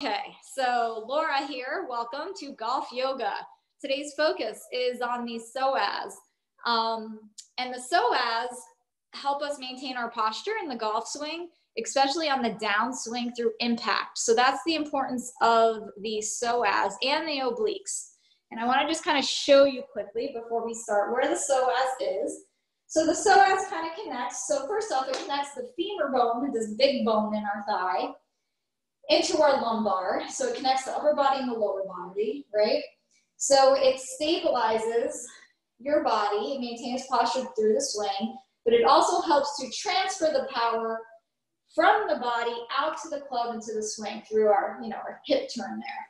Okay, so Laura here. Welcome to Golf Yoga. Today's focus is on the psoas. Um, and the psoas help us maintain our posture in the golf swing, especially on the downswing through impact. So that's the importance of the psoas and the obliques. And I want to just kind of show you quickly before we start where the psoas is. So the psoas kind of connects. So first off, it connects the femur bone, this big bone in our thigh, into our lumbar. So it connects the upper body and the lower body, right? So it stabilizes your body, it maintains posture through the swing, but it also helps to transfer the power from the body out to the club into the swing through our, you know, our hip turn there.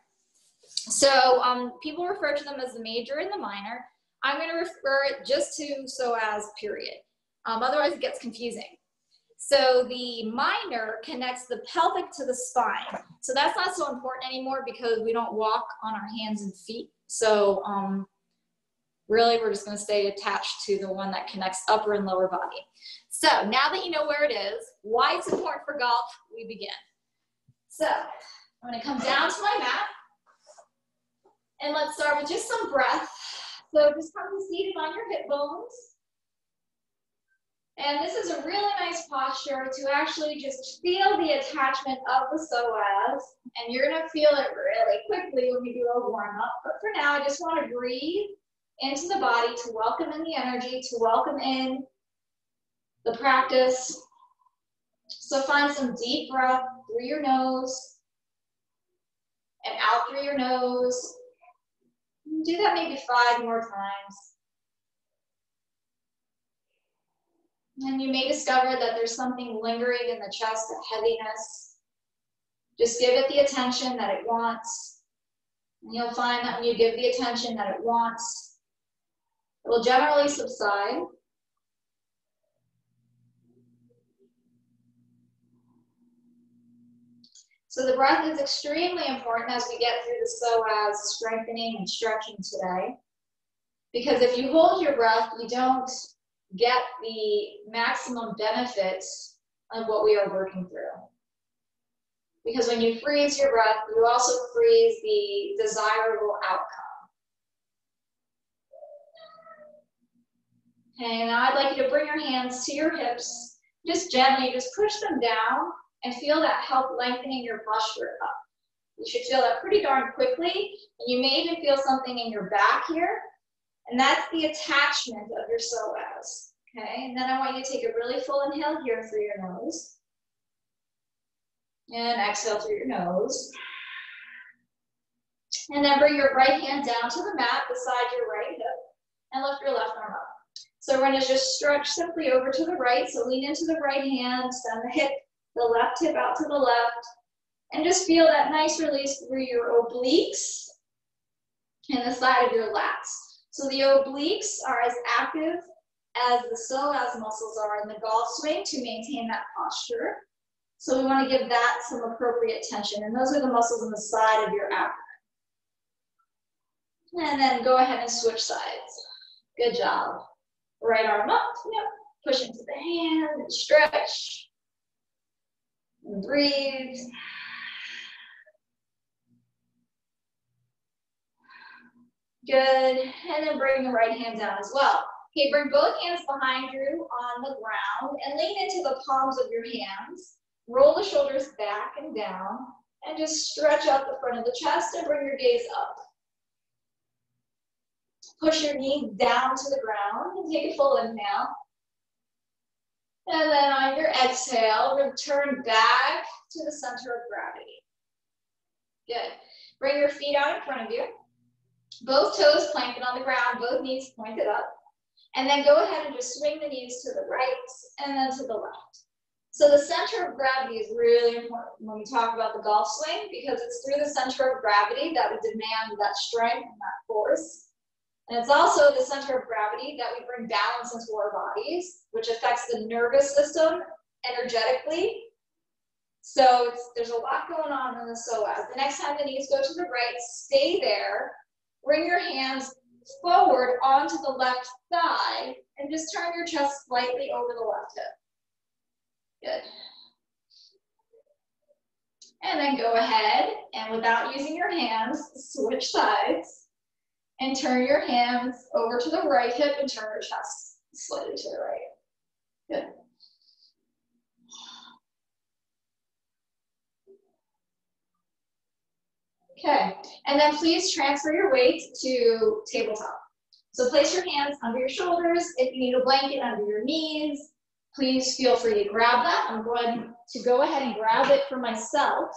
So um, people refer to them as the major and the minor. I'm going to refer it just to psoas period. Um, otherwise, it gets confusing. So the minor connects the pelvic to the spine. So that's not so important anymore because we don't walk on our hands and feet. So um, really we're just gonna stay attached to the one that connects upper and lower body. So now that you know where it is, why it's important for golf, we begin. So I'm gonna come down to my mat and let's start with just some breath. So just come seated on your hip bones. And this is a really nice posture to actually just feel the attachment of the psoas. And you're gonna feel it really quickly when we do a warm up. But for now, I just wanna breathe into the body to welcome in the energy, to welcome in the practice. So find some deep breath through your nose and out through your nose. Do that maybe five more times. And you may discover that there's something lingering in the chest, a heaviness. Just give it the attention that it wants. And you'll find that when you give the attention that it wants, it will generally subside. So the breath is extremely important as we get through the psoas strengthening and stretching today. Because if you hold your breath, you don't get the maximum benefits of what we are working through. Because when you freeze your breath, you also freeze the desirable outcome. Okay, now I'd like you to bring your hands to your hips. Just gently, just push them down and feel that help lengthening your posture up. You should feel that pretty darn quickly. And You may even feel something in your back here and that's the attachment of your psoas. Okay, and then I want you to take a really full inhale here through your nose. And exhale through your nose. And then bring your right hand down to the mat beside your right hip and lift your left arm up. So we're gonna just stretch simply over to the right. So lean into the right hand, send the hip, the left hip out to the left, and just feel that nice release through your obliques and the side of your lats. So the obliques are as active as the psoas muscles are in the golf swing to maintain that posture. So we want to give that some appropriate tension. And those are the muscles on the side of your abdomen. And then go ahead and switch sides. Good job. Right arm up. Yep. Push into the hand and stretch. And breathe. Good. And then bring the right hand down as well. Okay, bring both hands behind you on the ground and lean into the palms of your hands. Roll the shoulders back and down and just stretch out the front of the chest and bring your gaze up. Push your knee down to the ground and take a full inhale. And then on your exhale, return back to the center of gravity. Good. Bring your feet out in front of you. Both toes planted on the ground, both knees pointed up. And then go ahead and just swing the knees to the right and then to the left. So the center of gravity is really important when we talk about the golf swing because it's through the center of gravity that we demand that strength and that force. And it's also the center of gravity that we bring balance into our bodies, which affects the nervous system energetically. So there's a lot going on in the psoas. The next time the knees go to the right, stay there Bring your hands forward onto the left thigh and just turn your chest slightly over the left hip. Good. And then go ahead and without using your hands, switch sides and turn your hands over to the right hip and turn your chest slightly to the right. Good. Okay, and then please transfer your weight to tabletop. So place your hands under your shoulders. If you need a blanket under your knees, please feel free to grab that. I'm going to go ahead and grab it for myself,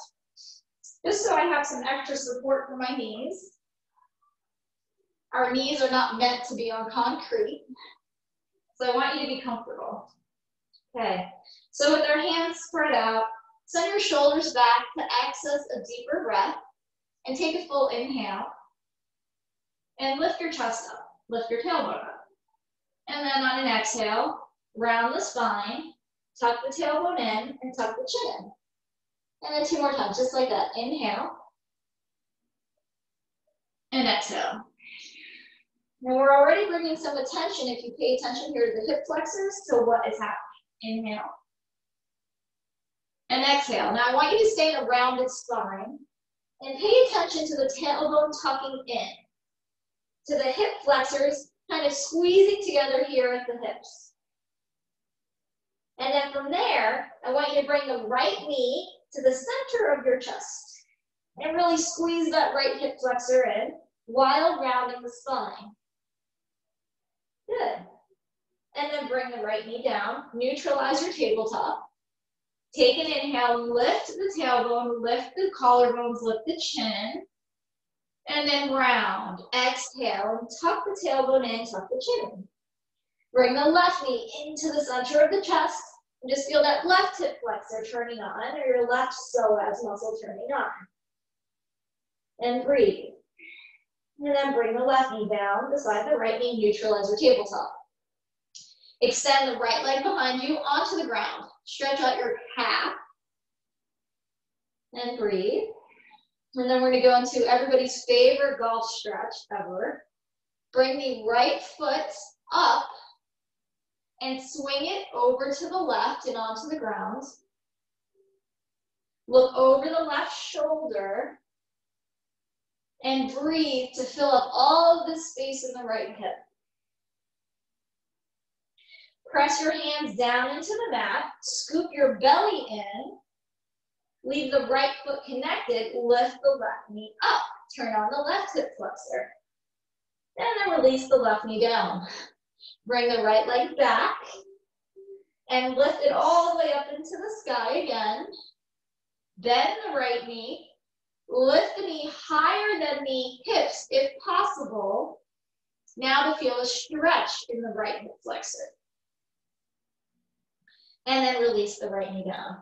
just so I have some extra support for my knees. Our knees are not meant to be on concrete, so I want you to be comfortable. Okay, so with our hands spread out, send your shoulders back to access a deeper breath and take a full inhale and lift your chest up, lift your tailbone up. And then on an exhale, round the spine, tuck the tailbone in and tuck the chin in. And then two more times, just like that. Inhale and exhale. Now we're already bringing some attention, if you pay attention here to the hip flexors, to what is happening. Inhale. And exhale. Now I want you to stay in a rounded spine and pay attention to the tailbone tucking in, to the hip flexors kind of squeezing together here at the hips. And then from there, I want you to bring the right knee to the center of your chest and really squeeze that right hip flexor in while rounding the spine. Good. And then bring the right knee down, neutralize your tabletop. Take an inhale, lift the tailbone, lift the collarbones, lift the chin. And then round, exhale, tuck the tailbone in, tuck the chin. Bring the left knee into the center of the chest. And just feel that left hip flexor turning on, or your left psoas muscle turning on. And breathe. And then bring the left knee down beside the right knee, neutralize your tabletop. Extend the right leg behind you onto the ground. Stretch out your calf. And breathe. And then we're gonna go into everybody's favorite golf stretch ever. Bring the right foot up and swing it over to the left and onto the ground. Look over the left shoulder and breathe to fill up all of the space in the right hip. Press your hands down into the mat, scoop your belly in, leave the right foot connected, lift the left knee up, turn on the left hip flexor. And then release the left knee down. Bring the right leg back and lift it all the way up into the sky again. Bend the right knee, lift the knee higher than the hips if possible. Now to feel a stretch in the right hip flexor. And then release the right knee down.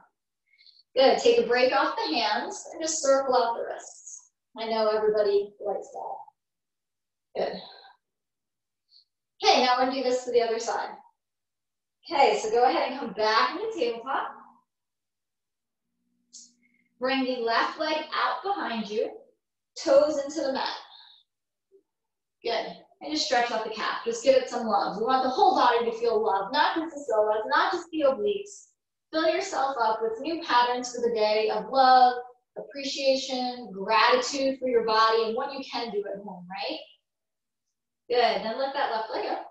Good, take a break off the hands and just circle out the wrists. I know everybody likes that. Good. Okay, now we're gonna do this to the other side. Okay, so go ahead and come back in the tabletop. Bring the left leg out behind you, toes into the mat. Good. And just stretch out the calf. Just give it some love. We want the whole body to feel love, not just the psoas, not just the obliques. Fill yourself up with new patterns for the day of love, appreciation, gratitude for your body, and what you can do at home, right? Good. Then lift that left leg up.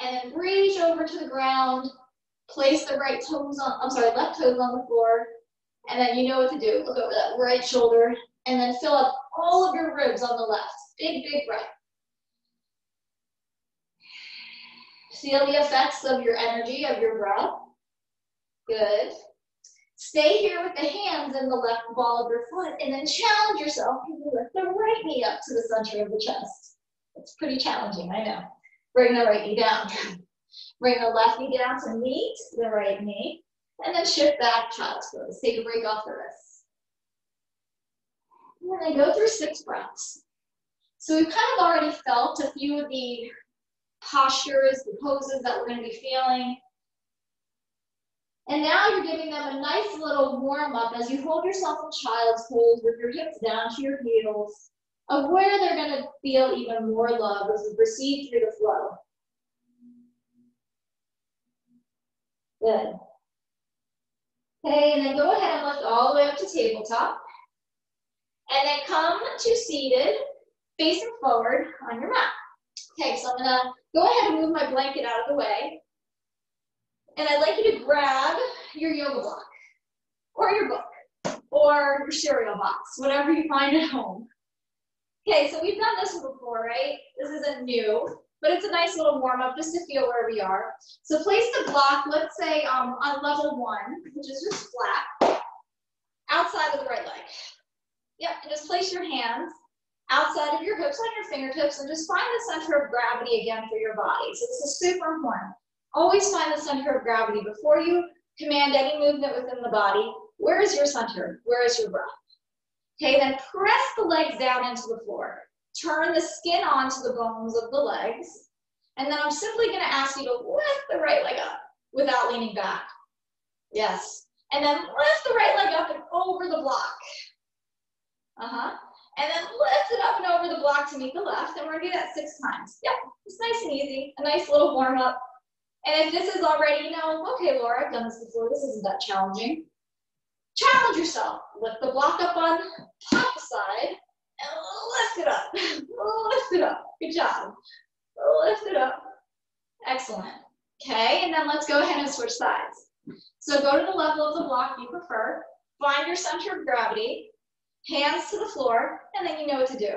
And then reach over to the ground. Place the right toes on, I'm sorry, left toes on the floor. And then you know what to do. Look over that right shoulder. And then fill up all of your ribs on the left. Big, big breath. Feel the effects of your energy, of your breath. Good. Stay here with the hands in the left ball of your foot and then challenge yourself to lift the right knee up to the center of the chest. It's pretty challenging, I know. Bring the right knee down. Bring the left knee down to meet the right knee. And then shift back, child's pose. Take a break off the wrists. And then go through six breaths. So we've kind of already felt a few of the postures, the poses that we're going to be feeling. And now you're giving them a nice little warm up as you hold yourself in child's pose with your hips down to your heels of where they're going to feel even more love as we proceed through the flow. Good. Okay, and then go ahead and lift all the way up to tabletop. And then come to seated, facing forward on your mat. Okay, so I'm gonna go ahead and move my blanket out of the way. And I'd like you to grab your yoga block or your book or your cereal box, whatever you find at home. Okay, so we've done this before, right? This isn't new, but it's a nice little warm up just to feel where we are. So place the block, let's say um, on level one, which is just flat, outside of the right leg. Yep, and just place your hands outside of your hips on your fingertips and just find the center of gravity again for your body. So this is super important. Always find the center of gravity before you command any movement within the body. Where is your center? Where is your breath? Okay, then press the legs down into the floor. Turn the skin onto the bones of the legs. And then I'm simply gonna ask you to lift the right leg up without leaning back. Yes. And then lift the right leg up and over the block. Uh-huh. And then lift it up and over the block to meet the left. And we're gonna do that six times. Yep, it's nice and easy. A nice little warm up. And if this is already, you know, okay, Laura, I've done this before. This isn't that challenging. Challenge yourself. Lift the block up on top side and lift it up. lift it up. Good job. Lift it up. Excellent. Okay, and then let's go ahead and switch sides. So go to the level of the block you prefer. Find your center of gravity hands to the floor, and then you know what to do.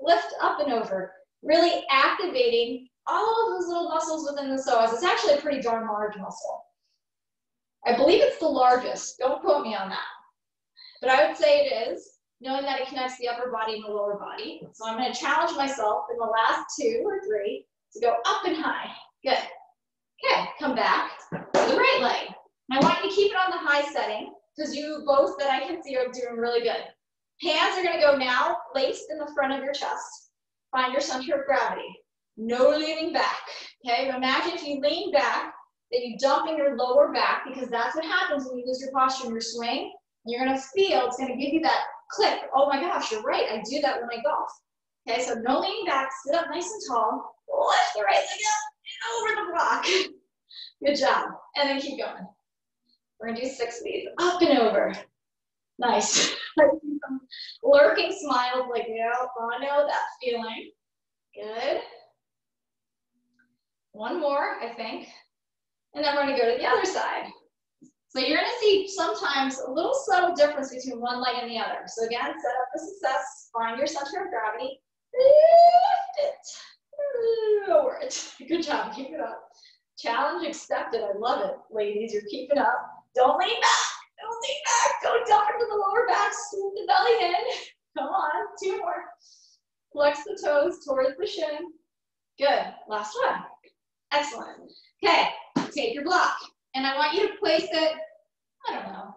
Lift up and over, really activating all of those little muscles within the psoas. It's actually a pretty darn large muscle. I believe it's the largest. Don't quote me on that. But I would say it is, knowing that it connects the upper body and the lower body. So I'm going to challenge myself in the last two or three to go up and high. Good. Okay, come back to the right leg. I want you to keep it on the high setting because you both that I can see are doing really good. Hands are gonna go now placed in the front of your chest. Find your center of gravity. No leaning back, okay? Imagine if you lean back, that you dump in your lower back because that's what happens when you lose your posture in your swing. You're gonna feel, it's gonna give you that click. Oh my gosh, you're right, I do that when I golf. Okay, so no leaning back, sit up nice and tall, lift the right leg up and over the block. Good job, and then keep going. We're gonna do six of these, up and over. Nice. Um, lurking smiles like, yeah, I know that feeling. Good. One more, I think. And then we're gonna go to the other side. So you're gonna see sometimes a little subtle difference between one leg and the other. So again, set up for success, find your center of gravity, lift it, lower it. Good job, keep it up. Challenge accepted, I love it. Ladies, you're keeping up. Don't lean back. Don't lean back. Don't dump into the lower back. Scoop the belly in. Come on. Two more. Flex the toes towards the shin. Good. Last one. Excellent. Okay. Take your block. And I want you to place it, I don't know,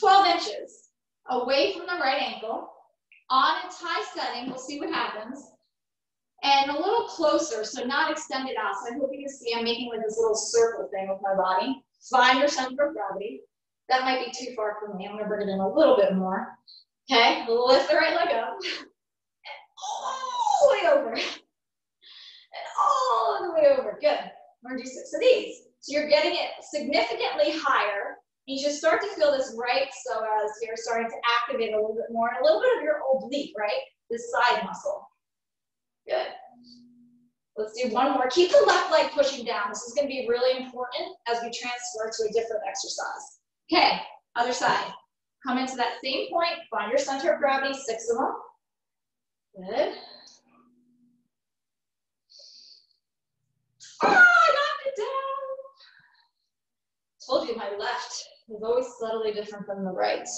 12 inches away from the right ankle. On its high setting, we'll see what happens. And a little closer, so not extended out. So I hope you can see I'm making like this little circle thing with my body. Find your center of gravity. That might be too far for me. I'm gonna bring it in a little bit more. Okay, lift the right leg up. And all the way over. And all the way over. Good. We're gonna do six of these. So you're getting it significantly higher. You just start to feel this right psoas here starting to activate a little bit more. And a little bit of your oblique, right? This side muscle. Good. Let's do one more. Keep the left leg pushing down. This is going to be really important as we transfer to a different exercise. Okay, other side. Come into that same point, find your center of gravity, six of them. Good. Ah, I got it down. Told you my left is always subtly different than the right.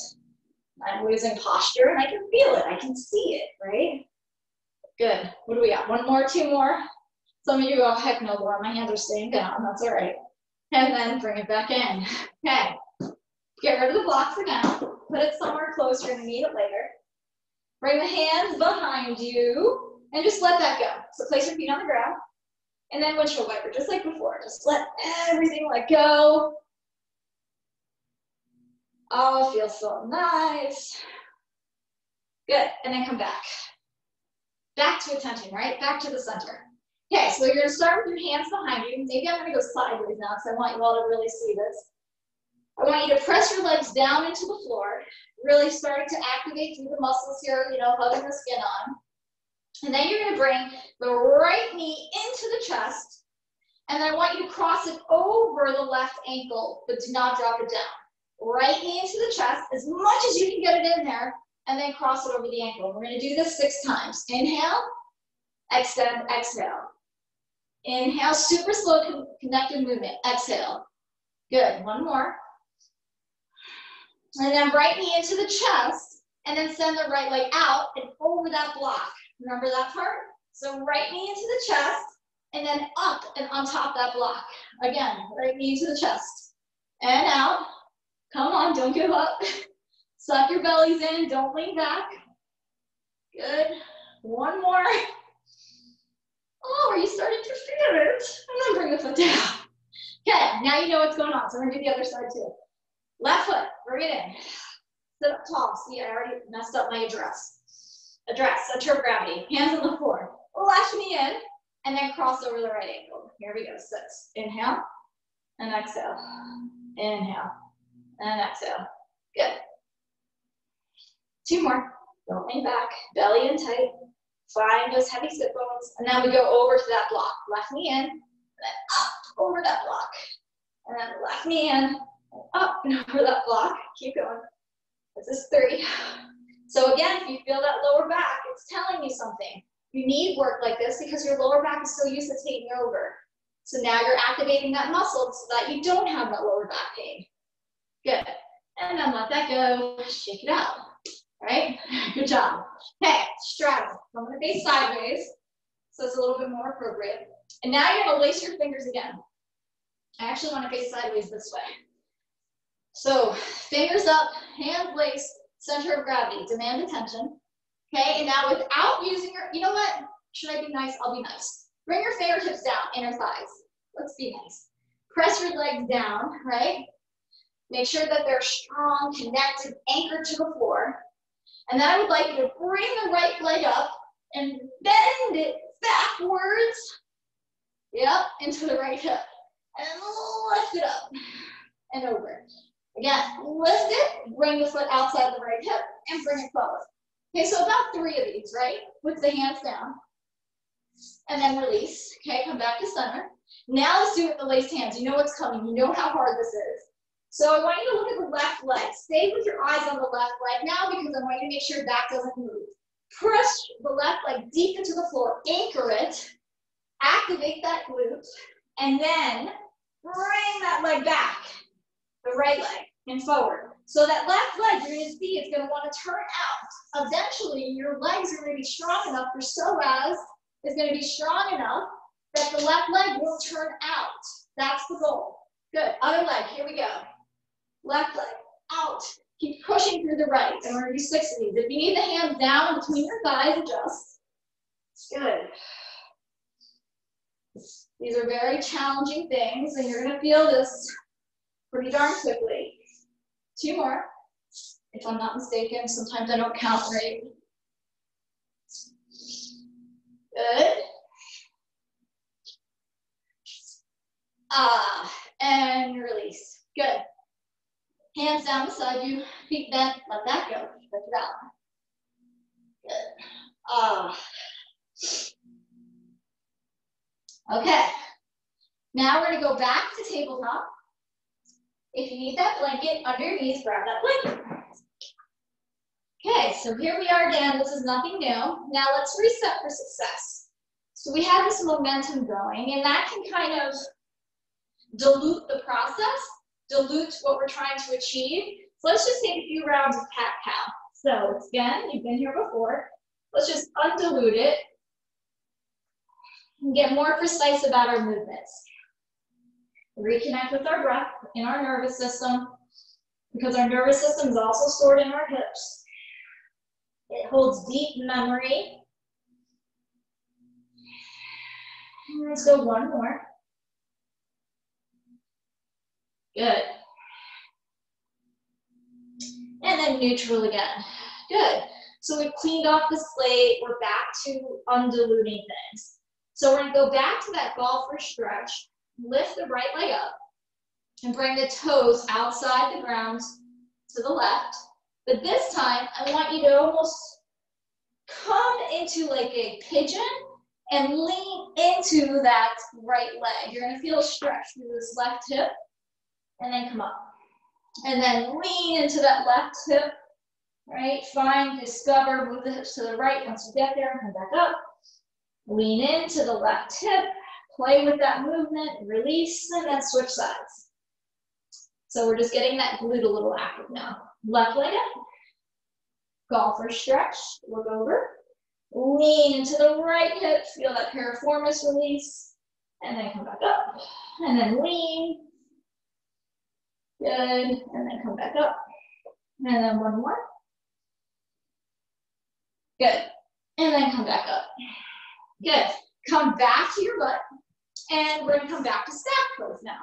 I'm losing posture and I can feel it. I can see it, right? Good. What do we got? One more, two more. Some of you go, heck no, Laura, my hands are staying down. That's all right. And then bring it back in. Okay. Get rid of the blocks again. Put it somewhere close. You're going to need it later. Bring the hands behind you and just let that go. So place your feet on the ground. And then windshield wiper, just like before. Just let everything let go. Oh, feels so nice. Good. And then come back. Back to attention, right? Back to the center. Okay, so you're to start with your hands behind you. Maybe I'm to go sideways now because I want you all to really see this. I want you to press your legs down into the floor, really starting to activate through the muscles here, you know, hugging the skin on. And then you're gonna bring the right knee into the chest, and then I want you to cross it over the left ankle, but do not drop it down. Right knee into the chest, as much as you can get it in there, and then cross it over the ankle. We're gonna do this six times. Inhale, extend, exhale. Inhale, super slow con connected movement. Exhale. Good, one more. And then right knee into the chest, and then send the right leg out and over that block. Remember that part? So right knee into the chest, and then up and on top that block. Again, right knee into the chest. And out. Come on, don't give up. Suck your bellies in, don't lean back. Good. One more. Oh, are you starting to feel it? And then bring the foot down. Okay, now you know what's going on. So we're gonna do the other side too. Left foot, bring it in. Sit up tall. See, I already messed up my address. Address, center of gravity. Hands on the floor. Lash me in, and then cross over the right ankle. Here we go, six. Inhale, and exhale. Inhale, and exhale. Good. Two more. Don't lean back. Belly in tight. Find those heavy sit bones. And then we go over to that block. Left knee in, and then up over that block. And then left knee in, up and over that block. Keep going. This is three. So again, if you feel that lower back, it's telling you something. You need work like this because your lower back is still used to taking over. So now you're activating that muscle so that you don't have that lower back pain. Good. And then let that go. Shake it out. All right? Good job. Okay, straddle. I'm going to face sideways. So it's a little bit more appropriate. And now you're going to lace your fingers again. I actually want to face sideways this way. So fingers up, hands laced, center of gravity, demand attention. Okay, and now without using your, you know what? Should I be nice? I'll be nice. Bring your fingertips down, inner thighs. Let's be nice. Press your legs down, right? Make sure that they're strong, connected, anchored to the floor. And then I would like you to bring the right leg up and bend it backwards. Yep, into the right hip. And lift it up and over. Again, lift it, bring the foot outside the right hip, and bring it forward. Okay, so about three of these, right? With the hands down. And then release. Okay, come back to center. Now let's do it with the laced hands. You know what's coming. You know how hard this is. So I want you to look at the left leg. Stay with your eyes on the left leg now because I want you to make sure back doesn't move. Push the left leg deep into the floor. Anchor it. Activate that glute. And then bring that leg back the right leg and forward. So that left leg, you're gonna see, is gonna wanna turn out. Eventually, your legs are gonna be strong enough, your psoas is gonna be strong enough that the left leg will turn out. That's the goal. Good, other leg, here we go. Left leg, out. Keep pushing through the right. And we're gonna do six of these. If you need the hands down between your thighs, adjust. Good. These are very challenging things, and you're gonna feel this pretty darn quickly. Two more, if I'm not mistaken. Sometimes I don't count right. Good. Ah, and release. Good. Hands down beside you, feet bent, let that go. Lift it out. Good. Ah. Okay. Now we're gonna go back to tabletop. If you need that blanket under your knees, grab that blanket. Okay, so here we are again. This is nothing new. Now let's reset for success. So we have this momentum going, and that can kind of dilute the process, dilute what we're trying to achieve. So let's just take a few rounds of cat-cow. So again, you've been here before. Let's just undilute it and get more precise about our movements reconnect with our breath in our nervous system because our nervous system is also stored in our hips. It holds deep memory. Let's go one more. Good. And then neutral again. Good. So we've cleaned off the slate. We're back to undiluting things. So we're gonna go back to that golfer stretch lift the right leg up, and bring the toes outside the ground to the left. But this time, I want you to almost come into like a pigeon and lean into that right leg. You're gonna feel a stretch through this left hip and then come up. And then lean into that left hip, right? Find, discover, move the hips to the right. Once you get there, come back up. Lean into the left hip, play with that movement, release, and then switch sides. So we're just getting that glute a little active now. Left leg up. Golfer stretch, look over. Lean into the right hip, feel that piriformis release, and then come back up. And then lean. Good, and then come back up. And then one more. Good, and then come back up. Good, come back to your butt, and we're gonna come back to stack pose now.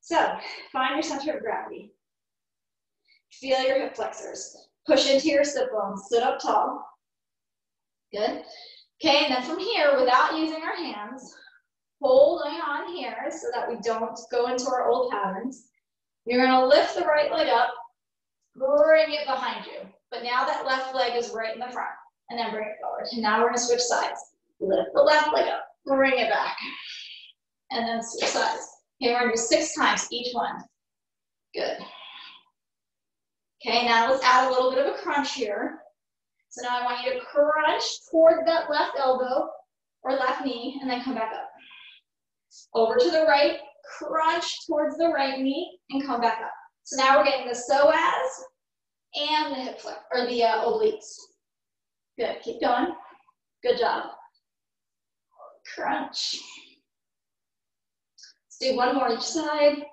So, find your center of gravity. Feel your hip flexors. Push into your sit bones, sit up tall. Good. Okay, and then from here, without using our hands, holding on here so that we don't go into our old patterns. You're gonna lift the right leg up, bring it behind you. But now that left leg is right in the front, and then bring it forward. And now we're gonna switch sides. Lift the left leg up, bring it back, and then switch sides. Okay, we're gonna do six times each one. Good. Okay, now let's add a little bit of a crunch here. So now I want you to crunch toward that left elbow or left knee and then come back up. Over to the right, crunch towards the right knee and come back up. So now we're getting the psoas and the hip flip, or the uh, obliques. Good, keep going. Good job. Crunch. Let's do one more each side.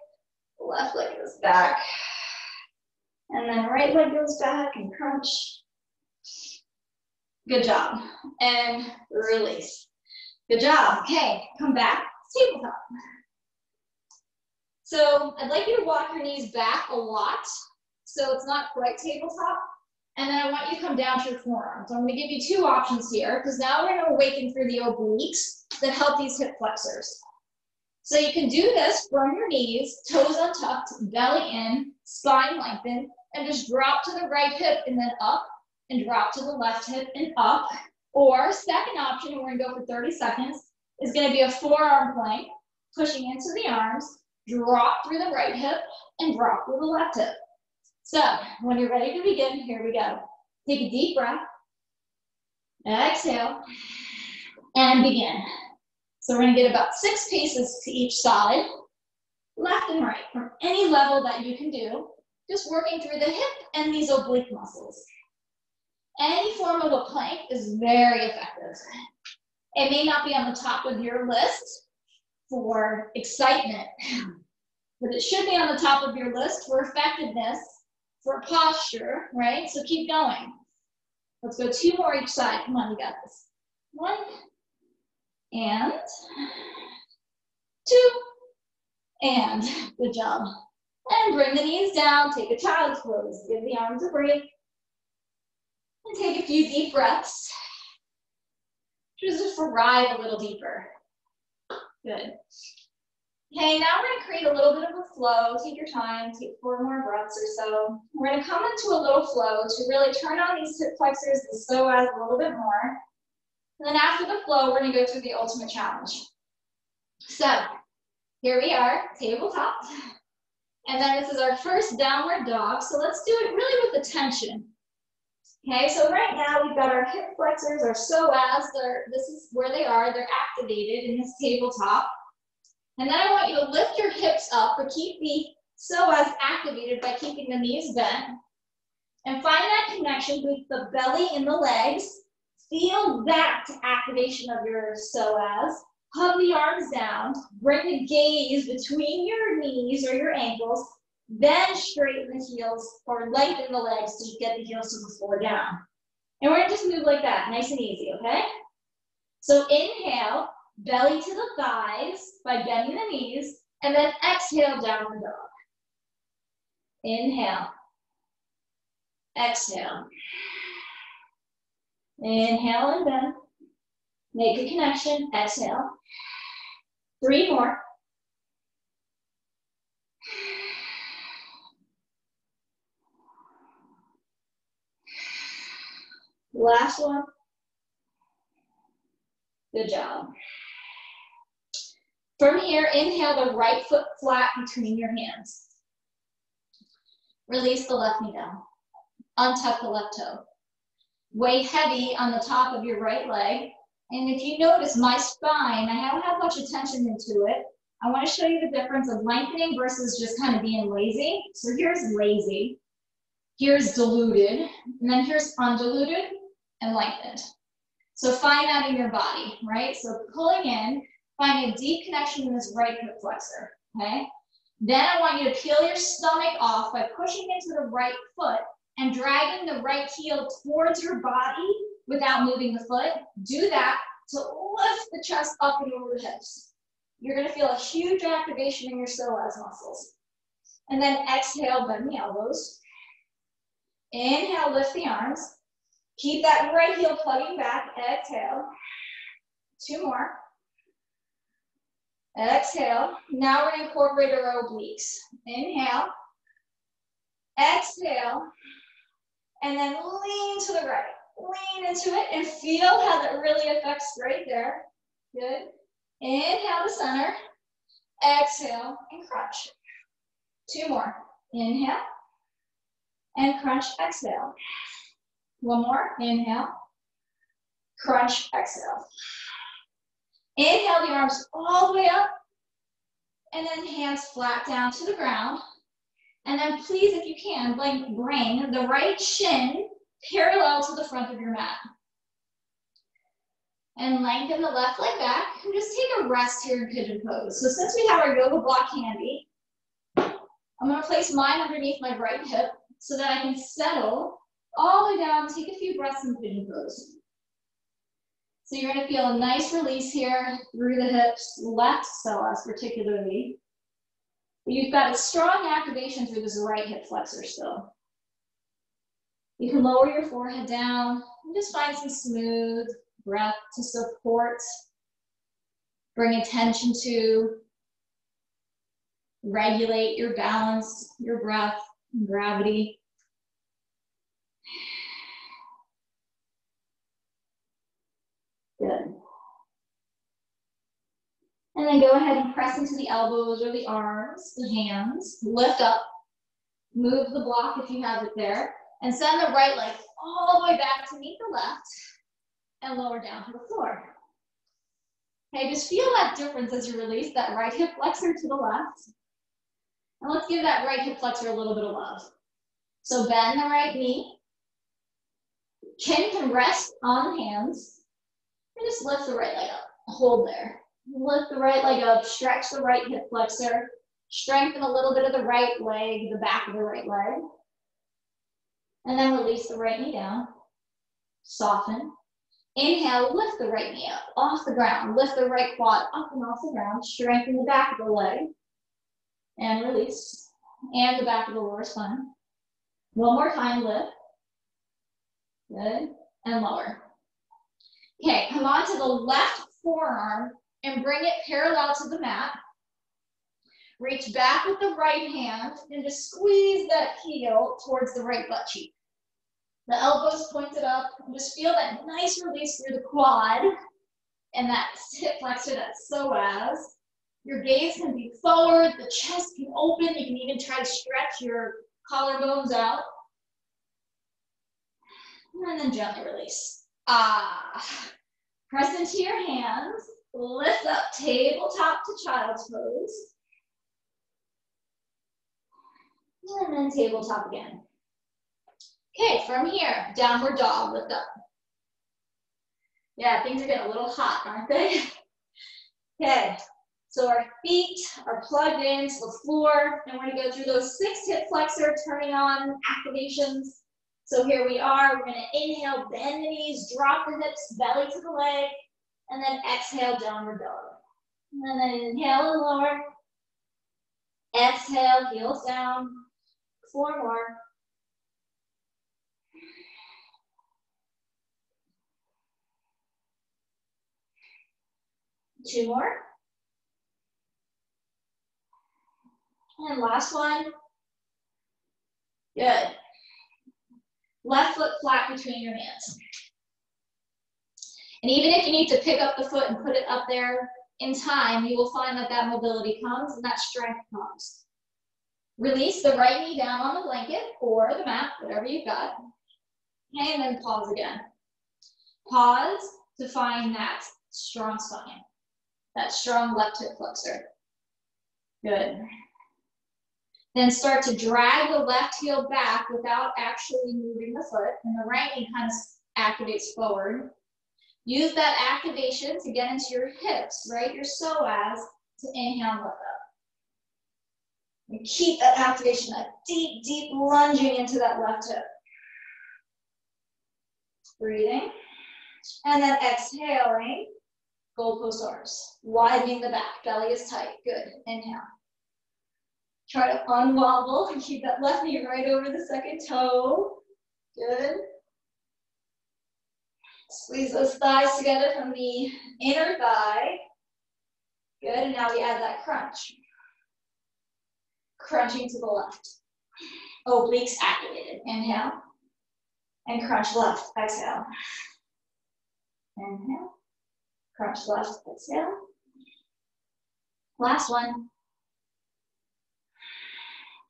Left leg goes back. And then right leg goes back and crunch. Good job. And release. Good job. Okay, come back, tabletop. So I'd like you to walk your knees back a lot, so it's not quite tabletop. And then I want you to come down to your forearms. I'm gonna give you two options here, because now we're gonna awaken through the obliques that help these hip flexors. So you can do this from your knees, toes untucked, belly in, spine lengthened, and just drop to the right hip and then up, and drop to the left hip and up. Or second option, we're gonna go for 30 seconds, is gonna be a forearm plank, pushing into the arms, drop through the right hip, and drop through the left hip. So when you're ready to begin, here we go. Take a deep breath, exhale, and begin. So we're gonna get about six paces to each side, left and right, from any level that you can do, just working through the hip and these oblique muscles. Any form of a plank is very effective. It may not be on the top of your list for excitement, but it should be on the top of your list for effectiveness, for posture, right? So keep going. Let's go two more each side. Come on, you got this. One, and two, and good job. And bring the knees down, take a child's pose, give the arms a break, and take a few deep breaths. Just arrive a little deeper. Good. Okay, now we're gonna create a little bit of a flow. Take your time, take four more breaths or so. We're gonna come into a little flow to really turn on these hip flexors, the psoas a little bit more. And then after the flow, we're gonna go through the ultimate challenge. So, here we are, tabletop. And then this is our first downward dog. So let's do it really with attention. Okay, so right now we've got our hip flexors, our psoas, they're, this is where they are, they're activated in this tabletop. And then I want you to lift your hips up, but keep the psoas activated by keeping the knees bent. And find that connection with the belly and the legs. Feel that activation of your psoas. Hug the arms down. Bring the gaze between your knees or your ankles then straighten the heels or lengthen the legs to get the heels to the floor down. And we're gonna just move like that, nice and easy, okay? So inhale, belly to the thighs by bending the knees, and then exhale, downward dog. Inhale. Exhale. Inhale and bend. Make a connection. Exhale. Three more. Last one. Good job. From here, inhale the right foot flat between your hands. Release the left knee down. Untuck the left toe. Weigh heavy on the top of your right leg. And if you notice my spine, I haven't had much attention into it. I want to show you the difference of lengthening versus just kind of being lazy. So here's lazy, here's diluted, and then here's undiluted and lengthened. So find that in your body, right? So pulling in, find a deep connection in this right hip flexor, okay? Then I want you to peel your stomach off by pushing into the right foot and dragging the right heel towards your body without moving the foot. Do that to lift the chest up and over the hips. You're gonna feel a huge activation in your psoas muscles. And then exhale, bend the elbows. Inhale, lift the arms. Keep that right heel plugging back, exhale. Two more. Exhale. Now we're gonna incorporate our obliques. Inhale. Exhale. And then lean to the right. Lean into it and feel how that really affects right there. Good. Inhale to center. Exhale and crunch. Two more. Inhale. And crunch, exhale. One more. Inhale. Crunch, exhale. Inhale the arms all the way up. And then hands flat down to the ground. And then please, if you can, bring the right shin parallel to the front of your mat. And lengthen the left leg back. And just take a rest here in pigeon pose. So since we have our yoga block handy, I'm gonna place mine underneath my right hip so that I can settle all the way down, take a few breaths in pigeon pose. So you're gonna feel a nice release here through the hips, left psoas particularly. You've got a strong activation through this right hip flexor still. You can lower your forehead down and just find some smooth breath to support, bring attention to, regulate your balance, your breath, and gravity. Good. And then go ahead and press into the elbows or the arms, the hands, lift up, move the block if you have it there, and send the right leg all the way back to meet the left and lower down to the floor. Okay, just feel that difference as you release that right hip flexor to the left. And let's give that right hip flexor a little bit of love. So bend the right knee. Chin can rest on the hands. And just lift the right leg up. Hold there. Lift the right leg up, stretch the right hip flexor, strengthen a little bit of the right leg, the back of the right leg. And then release the right knee down. Soften. Inhale, lift the right knee up off the ground. Lift the right quad up and off the ground. Strengthen the back of the leg. And release. And the back of the lower spine. One more time, lift. Good. And lower. Okay, come on to the left forearm and bring it parallel to the mat. Reach back with the right hand and just squeeze that heel towards the right butt cheek. The elbows pointed up. Just feel that nice release through the quad and that hip flexor, that psoas. Your gaze can be forward, the chest can open. You can even try to stretch your collarbones out. And then gently release. Ah. Press into your hands. Lift up tabletop to child's pose. And then tabletop again. Okay, from here, downward dog, lift up. Yeah, things are getting a little hot, aren't they? okay, so our feet are plugged into the floor, and we're gonna go through those six hip flexor turning on activations. So here we are, we're gonna inhale, bend the knees, drop the hips, belly to the leg, and then exhale, downward dog. And then inhale and lower. Exhale, heels down. Four more. Two more. And last one. Good. Left foot flat between your hands. And even if you need to pick up the foot and put it up there in time, you will find that that mobility comes and that strength comes. Release the right knee down on the blanket or the mat, whatever you've got. And then pause again. Pause to find that strong spine, that strong left hip flexor. Good. Then start to drag the left heel back without actually moving the foot, and the right knee kind of activates forward. Use that activation to get into your hips, right? Your psoas to inhale and lift up. And keep that activation, that deep, deep lunging into that left hip. Breathing. And then exhaling, goalpost arms. Widening the back, belly is tight. Good. Inhale. Try to unwobble and keep that left knee right over the second toe. Good. Squeeze those thighs together from the inner thigh. Good, and now we add that crunch. Crunching to the left. Obliques activated. Inhale. And crunch left. Exhale. Inhale. Crunch left. Exhale. Last one.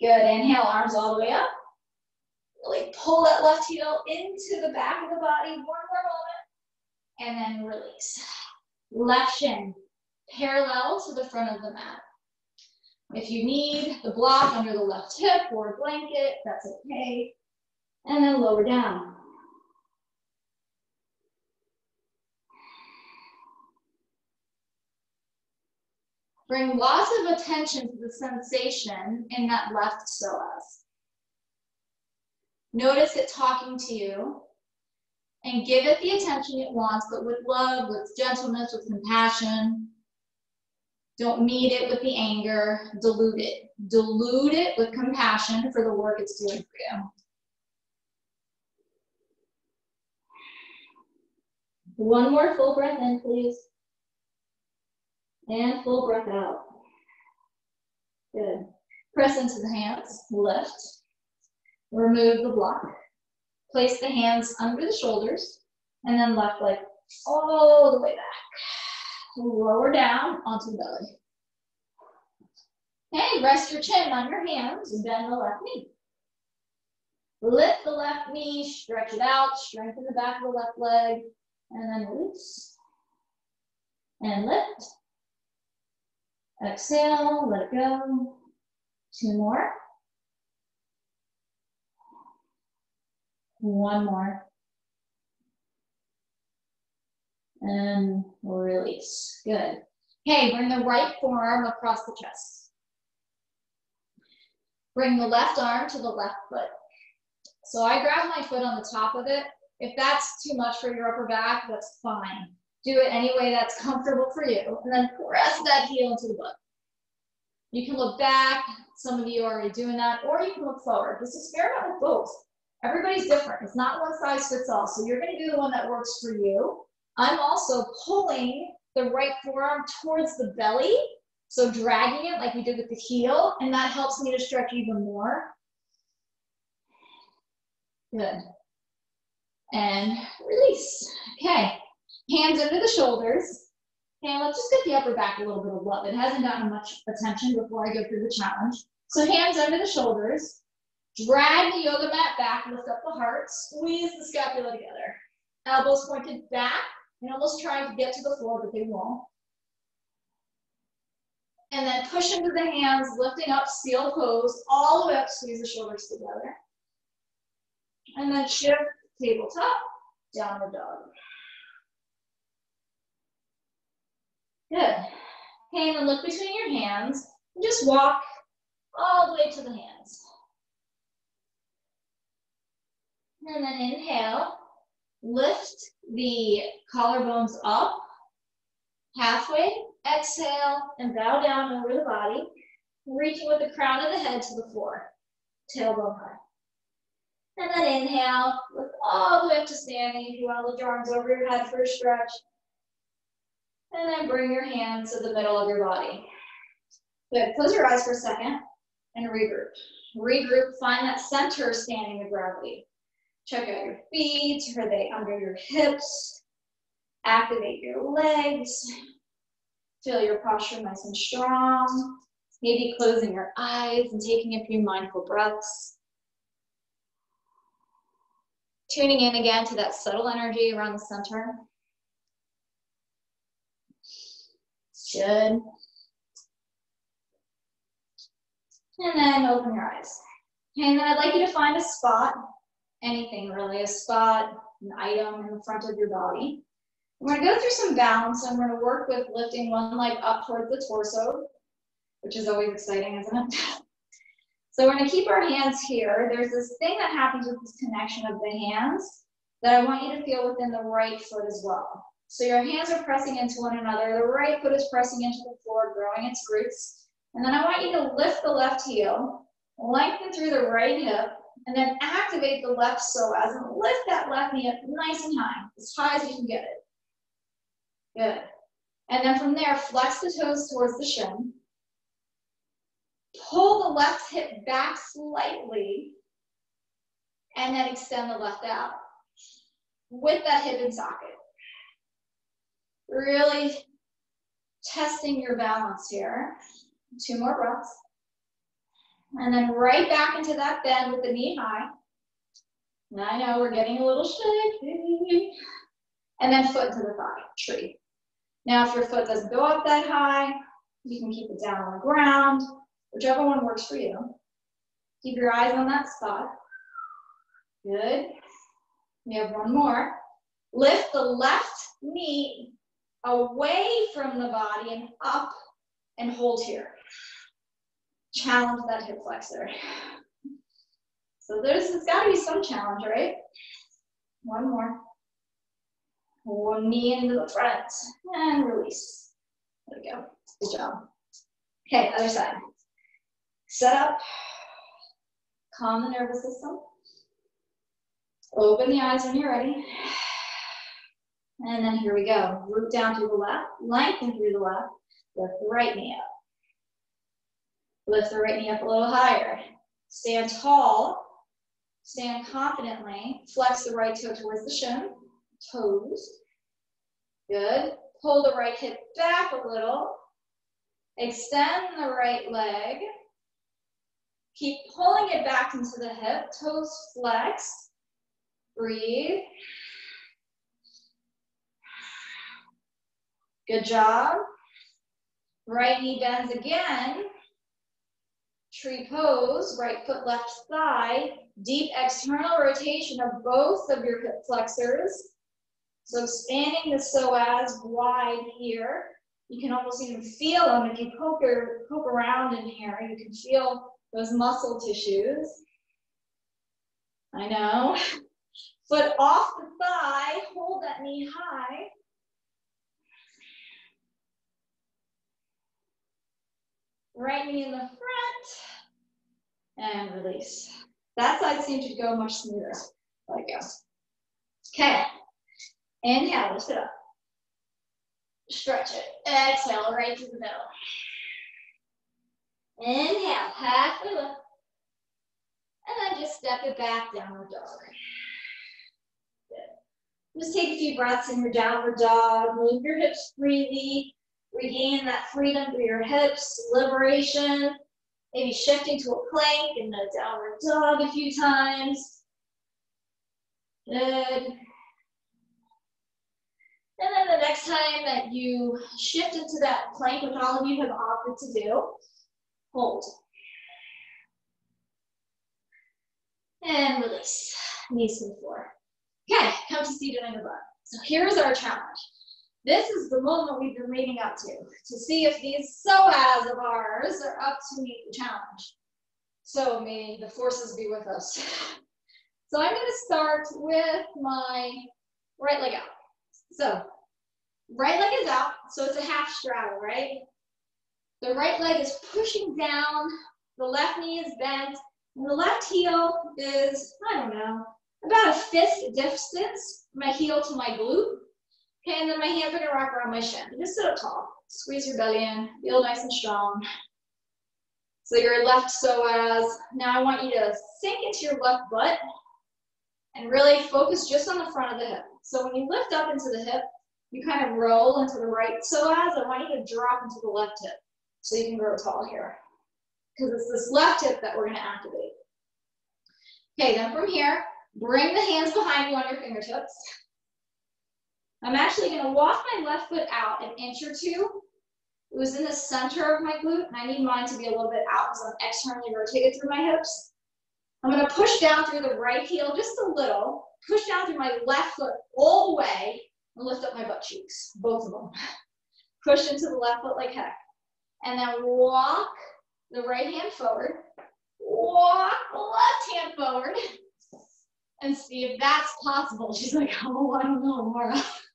Good. Inhale, arms all the way up. Really pull that left heel into the back of the body. One more moment. And then release. Left shin parallel to the front of the mat. If you need the block under the left hip or a blanket, that's okay. And then lower down. Bring lots of attention to the sensation in that left psoas. Notice it talking to you and give it the attention it wants, but with love, with gentleness, with compassion. Don't meet it with the anger, dilute it. Dilute it with compassion for the work it's doing for you. One more full breath in, please. And full breath out. Good. Press into the hands, lift. Remove the block. Place the hands under the shoulders and then left leg all the way back. Lower down onto the belly. Okay, rest your chin on your hands and bend the left knee. Lift the left knee, stretch it out, strengthen the back of the left leg, and then release. And lift. Exhale, let it go. Two more. One more. And release. Good. Okay, bring the right forearm across the chest. Bring the left arm to the left foot. So I grab my foot on the top of it. If that's too much for your upper back, that's fine. Do it any way that's comfortable for you. And then press that heel into the butt. You can look back. Some of you are already doing that. Or you can look forward. Just experiment with both. Everybody's different. It's not one size fits all. So you're going to do the one that works for you. I'm also pulling the right forearm towards the belly. So dragging it like we did with the heel. And that helps me to stretch even more. Good. And release. Okay. Hands under the shoulders. And let's just get the upper back a little bit of love. It hasn't gotten much attention before I go through the challenge. So hands under the shoulders. Drag the yoga mat back, lift up the heart, squeeze the scapula together. Elbows pointed back and almost trying to get to the floor, but they won't. And then push into the hands, lifting up, seal pose, all the way up, squeeze the shoulders together. And then shift, tabletop, downward dog. Good. Okay, and then look between your hands and just walk all the way to the hands. And then inhale, lift the collarbones up, halfway, exhale, and bow down over the body, reaching with the crown of the head to the floor, tailbone high. And then inhale, lift all the way up to standing. If you want to lift your arms over your head for a stretch. And then bring your hands to the middle of your body. Good, close your eyes for a second and regroup. Regroup, find that center standing of gravity. Check out your feet, are they under your hips? Activate your legs. Feel your posture nice and strong. Maybe closing your eyes and taking a few mindful breaths. Tuning in again to that subtle energy around the center. Good. And then open your eyes. And then I'd like you to find a spot, anything really, a spot, an item in the front of your body. We're gonna go through some balance and we're gonna work with lifting one leg up towards the torso, which is always exciting, isn't it? So we're gonna keep our hands here. There's this thing that happens with this connection of the hands that I want you to feel within the right foot as well. So your hands are pressing into one another. The right foot is pressing into the floor, growing its roots. And then I want you to lift the left heel, lengthen through the right hip, and then activate the left psoas and lift that left knee up nice and high, as high as you can get it. Good. And then from there, flex the toes towards the shin. Pull the left hip back slightly, and then extend the left out with that hip and socket. Really testing your balance here. Two more breaths. And then right back into that bend with the knee high. I know we're getting a little shaky. And then foot to the thigh, tree. Now if your foot doesn't go up that high, you can keep it down on the ground, whichever one works for you. Keep your eyes on that spot. Good. We have one more. Lift the left knee away from the body and up and hold here. Challenge that hip flexor. So there's, there's gotta be some challenge, right? One more. One knee into the front and release. There we go. Good job. Okay, other side. Set up. Calm the nervous system. Open the eyes when you're ready. And then here we go. Root down through the left, lengthen through the left, lift the right knee up. Lift the right knee up a little higher. Stand tall, stand confidently, flex the right toe towards the shin, toes. Good. Pull the right hip back a little. Extend the right leg. Keep pulling it back into the hip, toes flex. Breathe. Good job. Right knee bends again. Tree pose, right foot, left thigh. Deep external rotation of both of your hip flexors. So expanding the psoas wide here. You can almost even feel them if you poke, or, poke around in here. You can feel those muscle tissues. I know. Foot off the thigh, hold that knee high. Right knee in the front. And release. That side seemed to go much smoother. Let it. Okay. Inhale, lift it up. Stretch it. Exhale, right to the middle. Inhale, halfway lift. And then just step it back, downward dog. Good. Just take a few breaths in your downward dog. Move your hips freely. Regain that freedom through your hips, liberation. Maybe shifting to a plank and a downward dog a few times. Good. And then the next time that you shift into that plank, which all of you have opted to do, hold. And release, knees to the floor. Okay, come to seated in the butt. So here's our challenge. This is the moment we've been leading up to, to see if these psoas of ours are up to meet the challenge. So may the forces be with us. So I'm gonna start with my right leg out. So right leg is out, so it's a half straddle, right? The right leg is pushing down, the left knee is bent, and the left heel is, I don't know, about a fifth distance, my heel to my glute. Okay, and then my hands are gonna wrap around my shin. Just sit up tall. Squeeze your belly in, feel nice and strong. So your left psoas. Now I want you to sink into your left butt and really focus just on the front of the hip. So when you lift up into the hip, you kind of roll into the right psoas, I want you to drop into the left hip so you can grow tall here. Because it's this left hip that we're gonna activate. Okay, then from here, bring the hands behind you on your fingertips. I'm actually gonna walk my left foot out an inch or two. It was in the center of my glute, and I need mine to be a little bit out because I'm externally rotated through my hips. I'm gonna push down through the right heel just a little, push down through my left foot all the way, and lift up my butt cheeks, both of them. Push into the left foot like heck. And then walk the right hand forward, walk the left hand forward, and see if that's possible. She's like, oh, I don't know, Laura.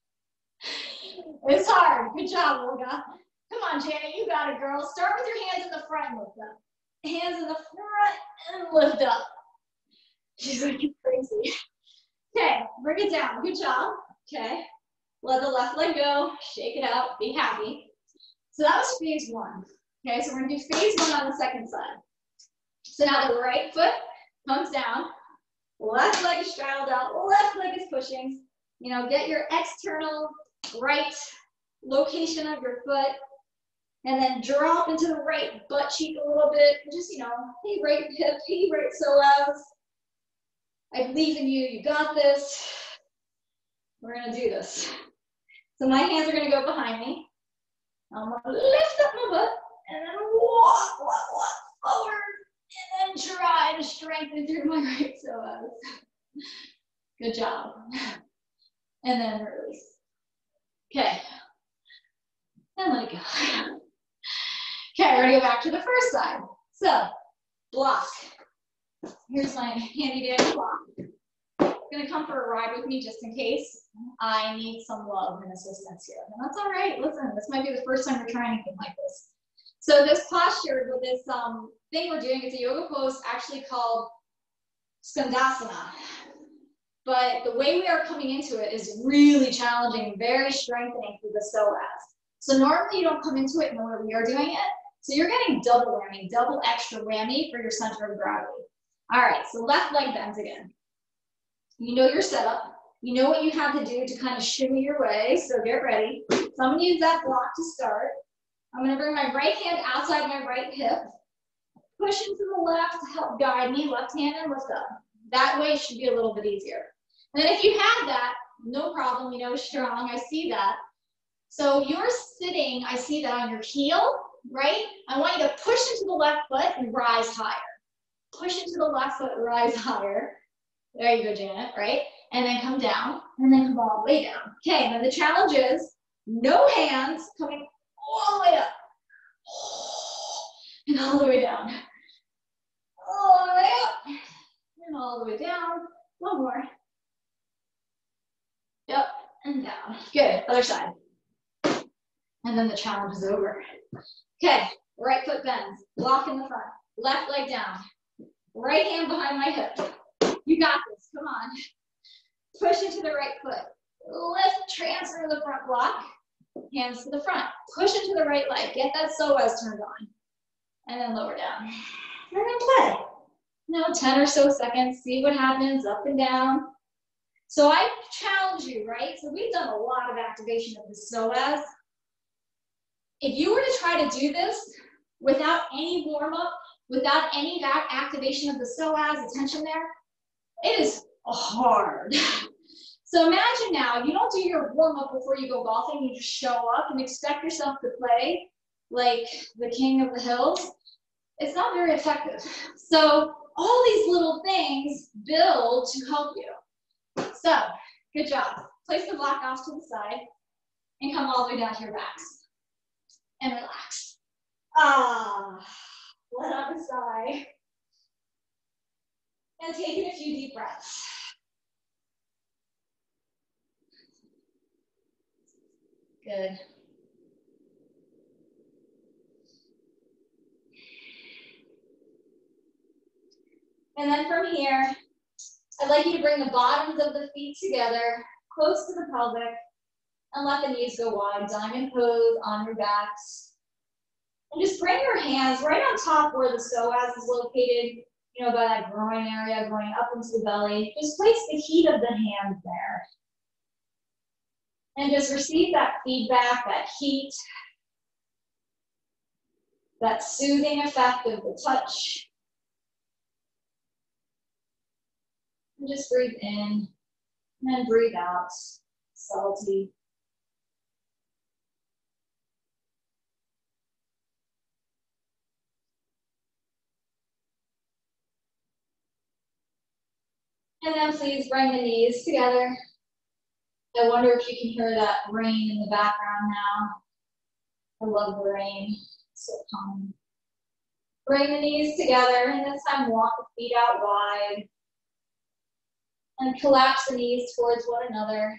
it's hard. Good job, Olga. Come on, Janet, you got it, girl. Start with your hands in the front and lift up. Hands in the front and lift up. She's like, crazy. Okay, bring it down. Good job. Okay. Let the left leg go. Shake it out. Be happy. So that was phase one. Okay, so we're gonna do phase one on the second side. So now the right foot comes down, left leg is straddled out, left leg is pushing. You know, get your external right location of your foot, and then drop into the right butt cheek a little bit. Just, you know, hey, right hip, hey, right psoas. I believe in you, you got this. We're gonna do this. So my hands are gonna go behind me. I'm gonna lift up my butt and then walk, walk, walk forward and then try to strengthen through my right psoas. Good job. And then release. Okay. And let it go. Okay, we're gonna go back to the first side. So, block. Here's my handy dandy block. Gonna come for a ride with me just in case I need some love and assistance here. And that's all right. Listen, this might be the first time we're trying anything like this. So this posture with this um, thing we're doing, it's a yoga pose actually called Skandasana. But the way we are coming into it is really challenging, very strengthening for the psoas. So normally you don't come into it the way we are doing it. So you're getting double whammy, double extra whammy for your center of gravity. All right, so left leg bends again. You know your setup. You know what you have to do to kind of shimmy your way, so get ready. So I'm gonna use that block to start. I'm gonna bring my right hand outside my right hip, push into the left to help guide me, left hand and lift up. That way should be a little bit easier. And if you have that, no problem, you know, strong, I see that. So you're sitting, I see that on your heel, right? I want you to push into the left foot and rise higher. Push into the left foot, rise higher. There you go, Janet, right? And then come down, and then come all the way down. Okay, then the challenge is no hands coming all the way up. And all the way down. All the way up. And all the way down. One more. Yep, and down. Good, other side. And then the challenge is over. Okay, right foot bends, block in the front, left leg down, right hand behind my hip. You got this, come on. Push into the right foot, lift, transfer the front block, hands to the front. Push into the right leg, get that psoas turned on. And then lower down. And then play. You know, 10 or so seconds, see what happens, up and down. So I challenge you, right? So we've done a lot of activation of the psoas. If you were to try to do this without any warm up, without any activation of the psoas, attention there, it is hard. so imagine now, you don't do your warm up before you go golfing, you just show up and expect yourself to play like the king of the hills. It's not very effective. So all these little things build to help you. So, good job. Place the block off to the side and come all the way down to your backs and relax. Ah, let out a sigh. And take in a few deep breaths. Good. And then from here, I'd like you to bring the bottoms of the feet together, close to the pelvic, and let the knees go wide, diamond pose on your backs. And just bring your hands right on top where the psoas is located, you know, by that groin area, going up into the belly. Just place the heat of the hands there. And just receive that feedback, that heat, that soothing effect of the touch. And just breathe in and then breathe out, salty. And then please bring the knees together. I wonder if you can hear that rain in the background now. I love the rain, so calming. Bring the knees together, and this time walk the feet out wide. And collapse the knees towards one another.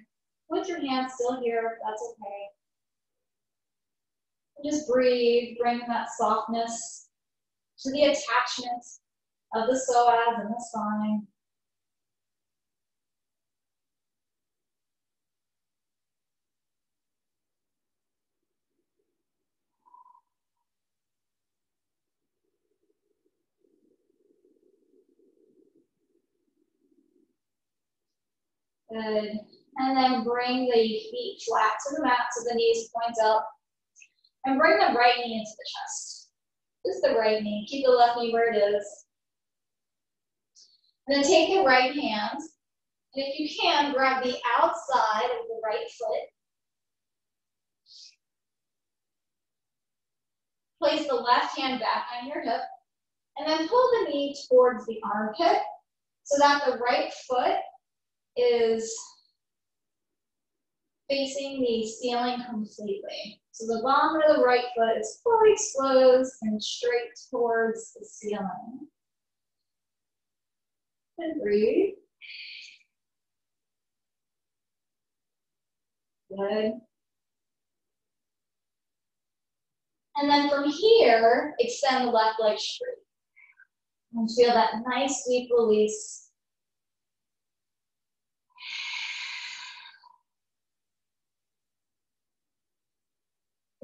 Put your hands still here, that's okay. And just breathe, bring that softness to the attachment of the psoas and the spine. Good. And then bring the feet flat to the mat so the knees point up. And bring the right knee into the chest. Just the right knee. Keep the left knee where it is. And then take the right hand. And if you can, grab the outside of the right foot. Place the left hand back on your hip. And then pull the knee towards the armpit so that the right foot is facing the ceiling completely. So the bottom of the right foot is fully exposed and straight towards the ceiling. And breathe. Good. And then from here, extend the left leg straight. And feel that nice deep release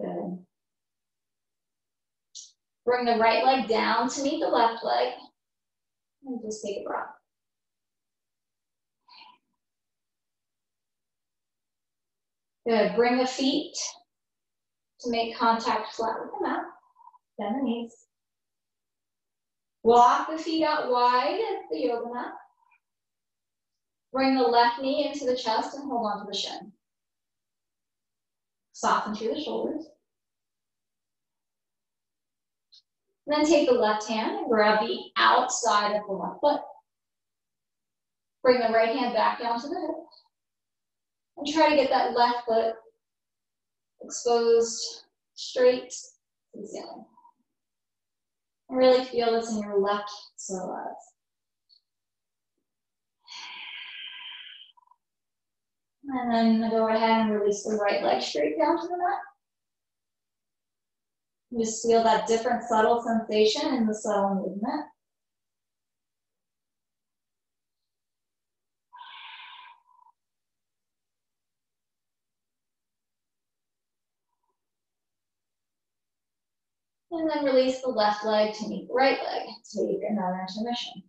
Good. Bring the right leg down to meet the left leg. And just take a breath. Good. Bring the feet to make contact flat with the mat. Bend the knees. Walk the feet out wide at the yoga mat. Bring the left knee into the chest and hold on to the shin. Soften through the shoulders. And then take the left hand and grab the outside of the left foot. Bring the right hand back down to the hip. And try to get that left foot exposed straight to the ceiling. And really feel this in your left psoas. And then go ahead and release the right leg straight down to the mat. Just feel that different subtle sensation in the subtle movement. And then release the left leg to meet the right leg. Take another intermission.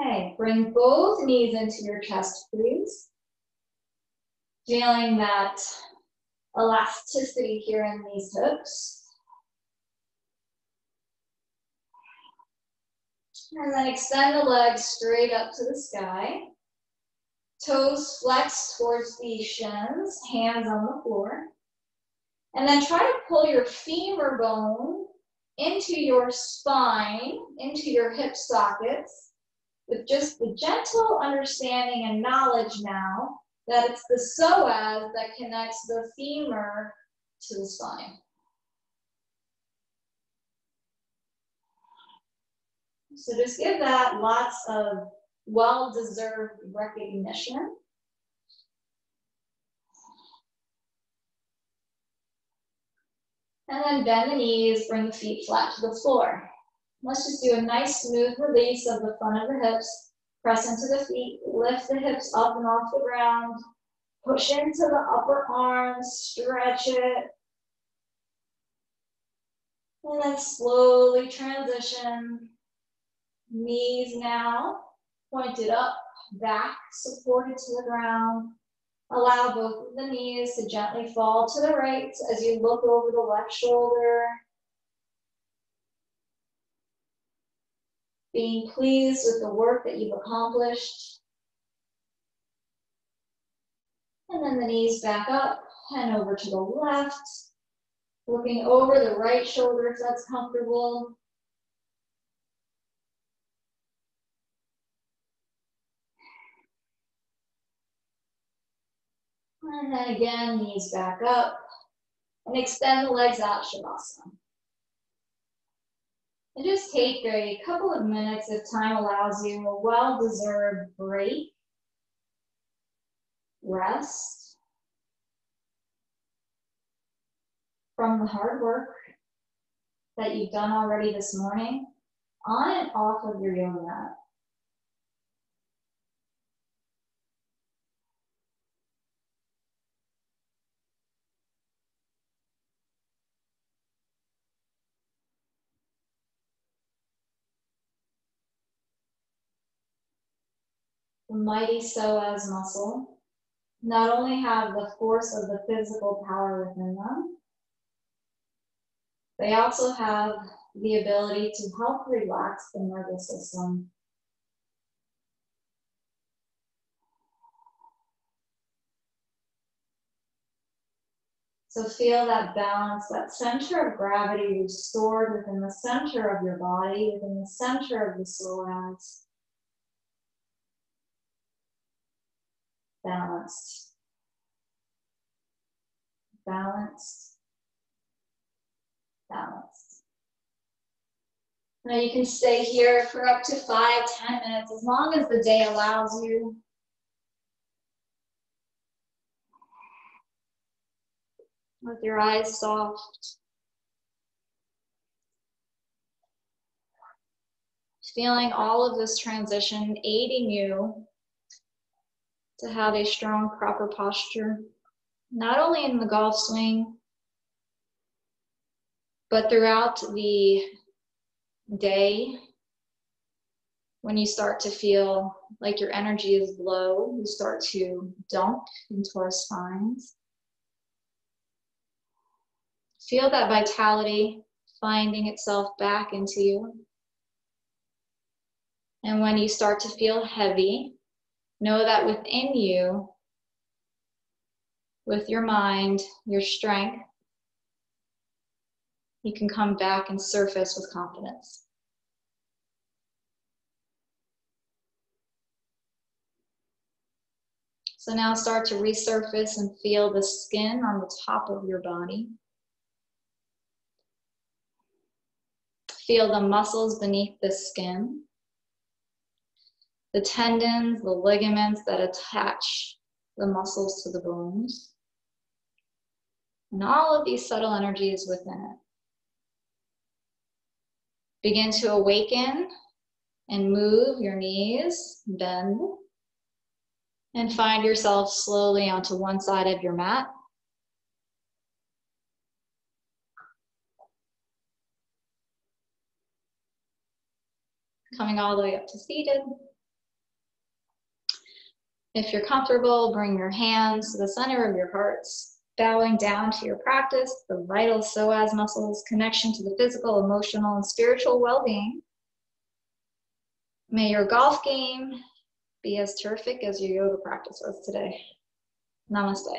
Okay, bring both knees into your chest, please. Feeling that elasticity here in these hips. And then extend the legs straight up to the sky. Toes flex towards the shins, hands on the floor. And then try to pull your femur bone into your spine, into your hip sockets, with just the gentle understanding and knowledge now that it's the psoas that connects the femur to the spine. So just give that lots of well-deserved recognition. And then bend the knees, bring the feet flat to the floor. Let's just do a nice smooth release of the front of the hips. Press into the feet, lift the hips up and off the ground. Push into the upper arms, stretch it. And then slowly transition. Knees now pointed up, back supported to the ground. Allow both of the knees to gently fall to the right as you look over the left shoulder. Being pleased with the work that you've accomplished. And then the knees back up and over to the left. Looking over the right shoulder if that's comfortable. And then again, knees back up. And extend the legs out, Shavasana. And just take a couple of minutes if time allows you, a well-deserved break. Rest. From the hard work that you've done already this morning on and off of your yoga mat. Mighty psoas muscle not only have the force of the physical power within them, they also have the ability to help relax the nervous system. So feel that balance, that center of gravity restored within the center of your body, within the center of the psoas. Balanced. Balanced. Balanced. Now you can stay here for up to five, ten minutes, as long as the day allows you. With your eyes soft. Feeling all of this transition aiding you to have a strong, proper posture, not only in the golf swing, but throughout the day. When you start to feel like your energy is low, you start to dump into our spines. Feel that vitality finding itself back into you. And when you start to feel heavy, Know that within you, with your mind, your strength, you can come back and surface with confidence. So now start to resurface and feel the skin on the top of your body. Feel the muscles beneath the skin the tendons, the ligaments that attach the muscles to the bones, and all of these subtle energies within it. Begin to awaken and move your knees, bend, and find yourself slowly onto one side of your mat. Coming all the way up to seated. If you're comfortable, bring your hands to the center of your hearts, bowing down to your practice, the vital psoas muscles, connection to the physical, emotional, and spiritual well being. May your golf game be as terrific as your yoga practice was today. Namaste.